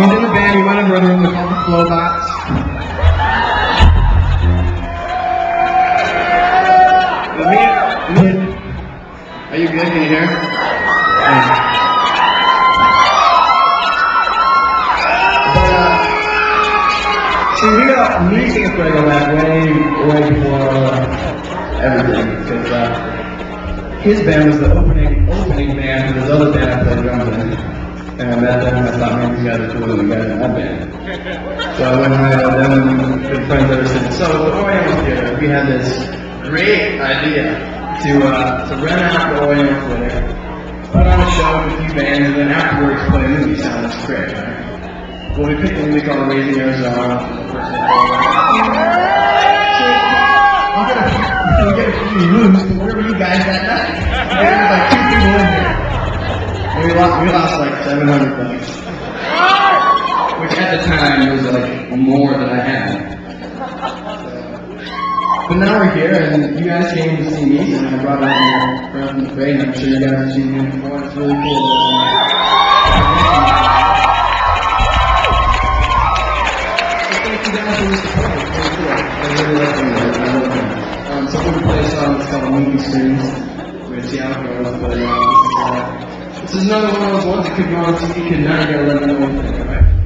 He's in the band. You might have heard him. They're called the Flowbots. Me, me, are you good? Can you hear? Yeah. See, we got me singing Fuego back way, way before everything. Because uh, his band was the opening opening band for this other band I played drums in. And I met them, I thought, man, these guys are cooler than the guys in that band. So I went and hired them, and been friends ever since. So the Oriental Theater, we had this great idea to uh, to rent out the Oriental Theater, put on a show with a few bands, and then afterwards play a movie. Sounds great, right? Well, we picked a movie called Raising Arizona. The first. I'm gonna, get a few moves, but where were you guys that night? There was like two people in here. And we lost, we lost like 700 bucks. Which at the time was like more than I had. But now we're here, and you guys came to see me, and I brought out your friend from the and I'm sure you guys have seen me before. It's really cool. Um, so gonna play a song that's called Movie Scenes. We're gonna see how it goes, but uh, this is, another one of those ones that could go on TV, could me know what you alright?